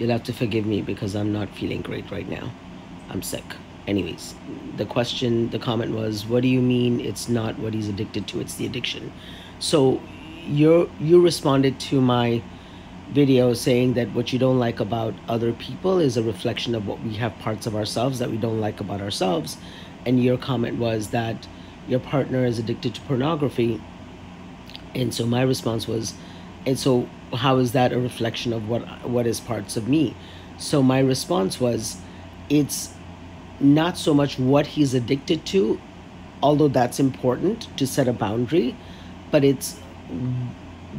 You'll have to forgive me because I'm not feeling great right now. I'm sick. Anyways, the question, the comment was, what do you mean it's not what he's addicted to, it's the addiction. So you you responded to my video saying that what you don't like about other people is a reflection of what we have parts of ourselves that we don't like about ourselves. And your comment was that your partner is addicted to pornography. And so my response was, and so how is that a reflection of what what is parts of me? So my response was, it's not so much what he's addicted to, although that's important to set a boundary, but it's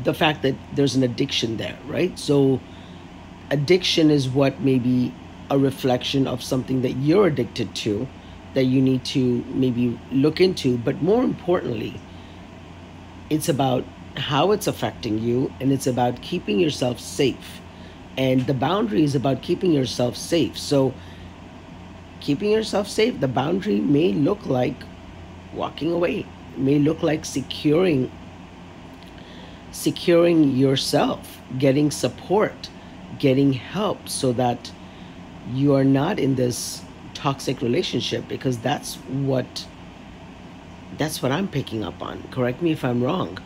the fact that there's an addiction there, right? So addiction is what maybe a reflection of something that you're addicted to that you need to maybe look into, but more importantly, it's about how it's affecting you and it's about keeping yourself safe. And the boundary is about keeping yourself safe. So keeping yourself safe, the boundary may look like walking away, it may look like securing securing yourself, getting support, getting help so that you are not in this toxic relationship because that's what that's what I'm picking up on. Correct me if I'm wrong.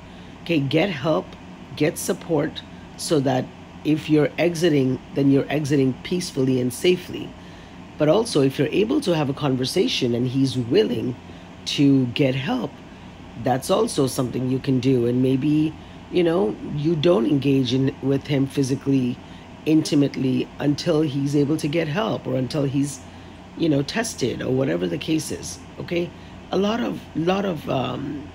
Okay, get help, get support so that if you're exiting, then you're exiting peacefully and safely. But also, if you're able to have a conversation and he's willing to get help, that's also something you can do. And maybe you know, you don't engage in with him physically, intimately until he's able to get help or until he's, you know, tested or whatever the case is. Okay, a lot of lot of um,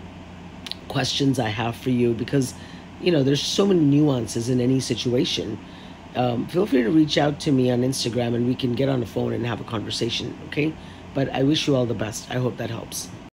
questions I have for you because, you know, there's so many nuances in any situation. Um, feel free to reach out to me on Instagram and we can get on the phone and have a conversation. Okay, but I wish you all the best. I hope that helps.